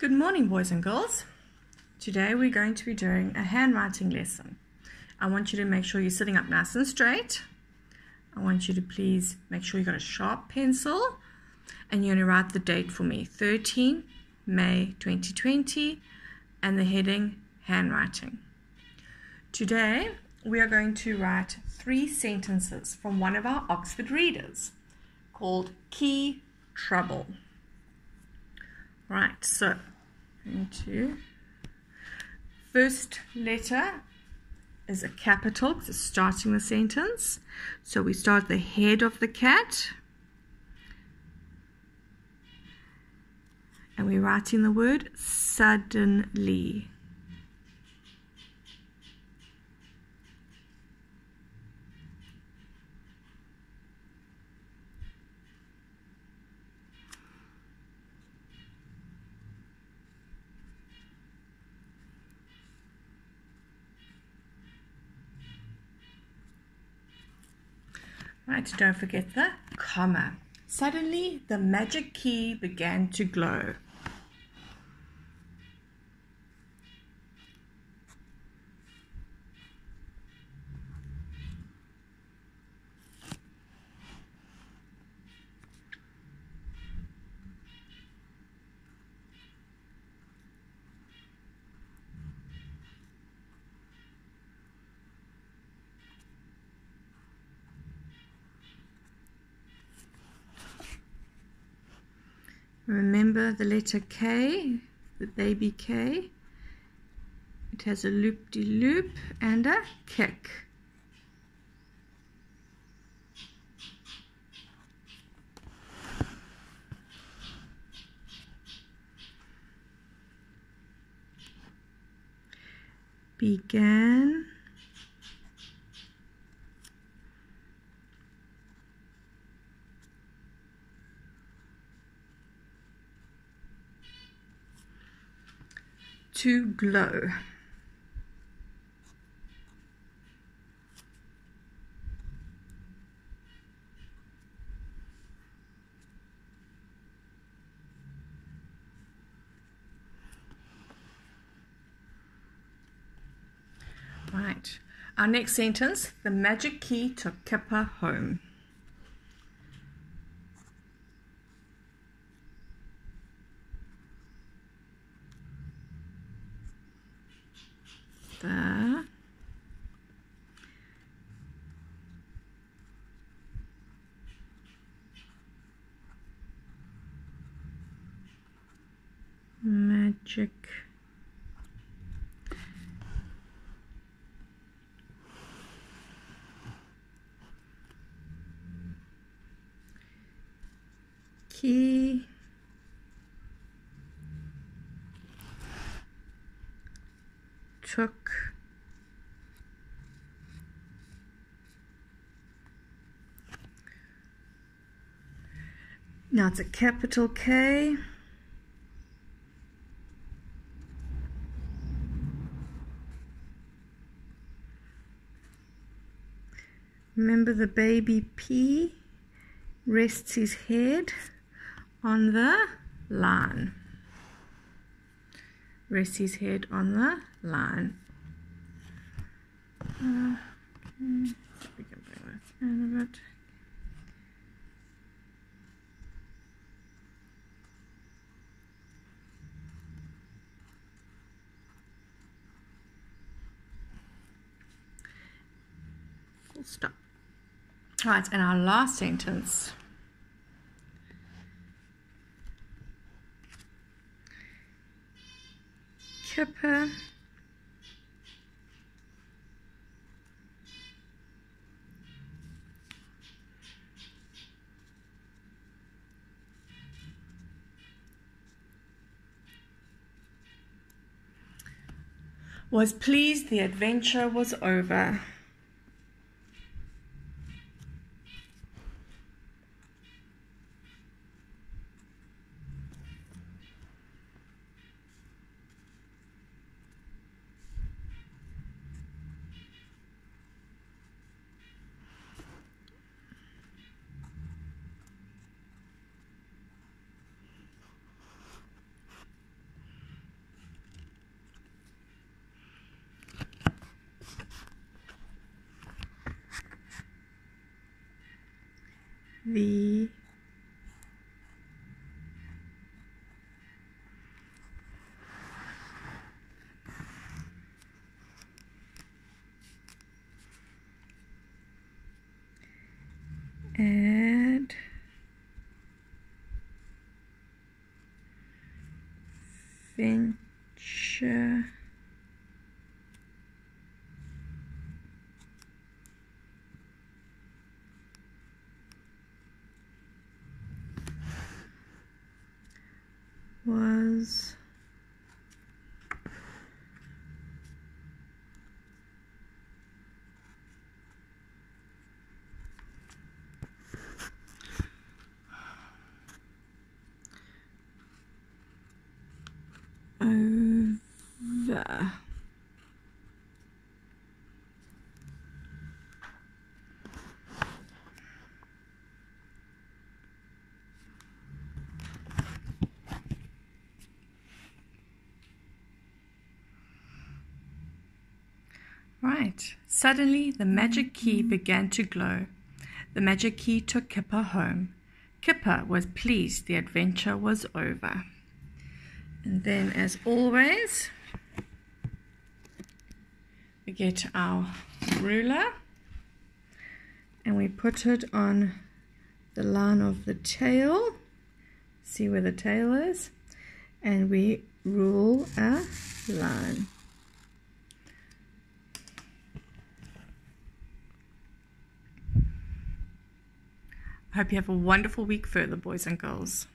Good morning, boys and girls. Today we're going to be doing a handwriting lesson. I want you to make sure you're sitting up nice and straight. I want you to please make sure you've got a sharp pencil and you're going to write the date for me 13 May 2020 and the heading handwriting. Today we are going to write three sentences from one of our Oxford readers called Key Trouble. Right, so into first letter is a capital because it's starting the sentence. So we start the head of the cat. And we're writing the word suddenly. Right, don't forget the comma. Suddenly, the magic key began to glow. Remember the letter K, the baby K. It has a loop-de-loop -loop and a kick. Began to glow. Right, our next sentence, the magic key took Kipper home. The magic. Key took now it's a capital K. Remember the baby P rests his head on the line rest his head on the line. Uh, we can bring a bit. Full stop. Right, and our last sentence. Kipper. Was pleased the adventure was over. The and venture was Right. Suddenly, the magic key began to glow. The magic key took Kipper home. Kipper was pleased the adventure was over. And then, as always, we get our ruler and we put it on the line of the tail. See where the tail is? And we rule a line. I hope you have a wonderful week further, boys and girls.